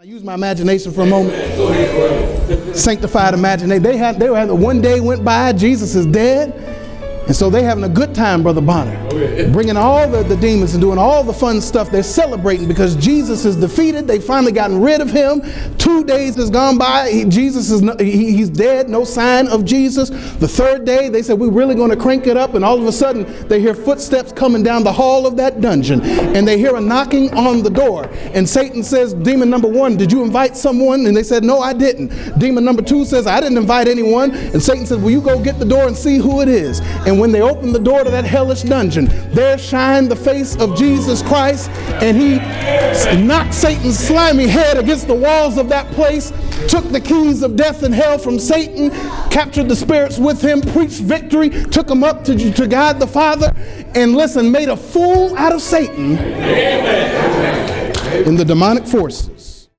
I use my imagination for a moment. Sanctified imagination. They had they had one day went by, Jesus is dead. And so they're having a good time, Brother Bonner. Oh, Bringing all the, the demons and doing all the fun stuff. They're celebrating because Jesus is defeated. They've finally gotten rid of him. Two days has gone by. He, Jesus is no, he, he's dead. No sign of Jesus. The third day, they said, we're really going to crank it up. And all of a sudden, they hear footsteps coming down the hall of that dungeon. And they hear a knocking on the door. And Satan says, demon number one, did you invite someone? And they said, no, I didn't. Demon number two says, I didn't invite anyone. And Satan says, will you go get the door and see who it is? And when they opened the door to that hellish dungeon, there shined the face of Jesus Christ, and he knocked Satan's slimy head against the walls of that place, took the keys of death and hell from Satan, captured the spirits with him, preached victory, took them up to, to God the Father, and listen, made a fool out of Satan in the demonic forces.